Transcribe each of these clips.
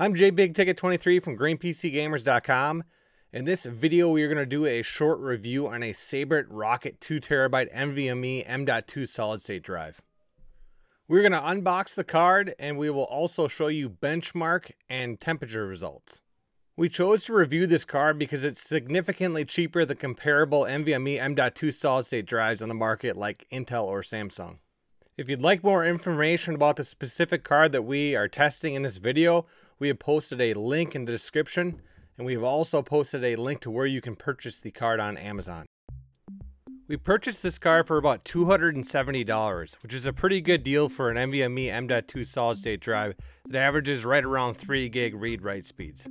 I'm JBigTicket23 from GreenPCGamers.com. In this video, we are going to do a short review on a Sabrent Rocket 2TB NVMe M.2 solid state drive. We're going to unbox the card and we will also show you benchmark and temperature results. We chose to review this card because it's significantly cheaper than comparable NVMe M.2 solid state drives on the market like Intel or Samsung. If you'd like more information about the specific card that we are testing in this video, we have posted a link in the description and we have also posted a link to where you can purchase the card on Amazon. We purchased this card for about $270, which is a pretty good deal for an NVMe M.2 solid state drive that averages right around 3 gig read write speeds.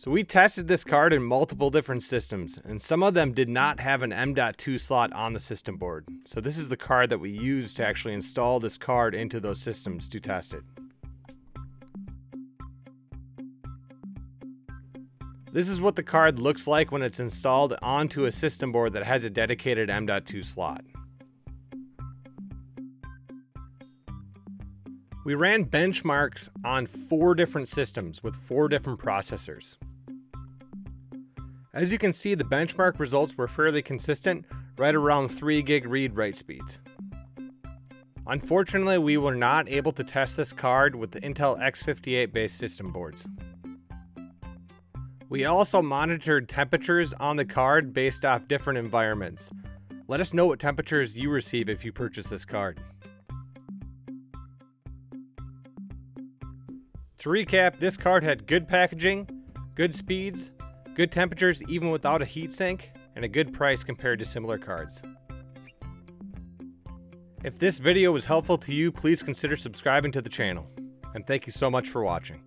So we tested this card in multiple different systems, and some of them did not have an M.2 slot on the system board. So this is the card that we used to actually install this card into those systems to test it. This is what the card looks like when it's installed onto a system board that has a dedicated M.2 slot. We ran benchmarks on four different systems with four different processors. As you can see, the benchmark results were fairly consistent, right around 3 gig read write speeds. Unfortunately, we were not able to test this card with the Intel X58 based system boards. We also monitored temperatures on the card based off different environments. Let us know what temperatures you receive if you purchase this card. To recap, this card had good packaging, good speeds, good temperatures even without a heatsink, and a good price compared to similar cards. If this video was helpful to you, please consider subscribing to the channel. And thank you so much for watching.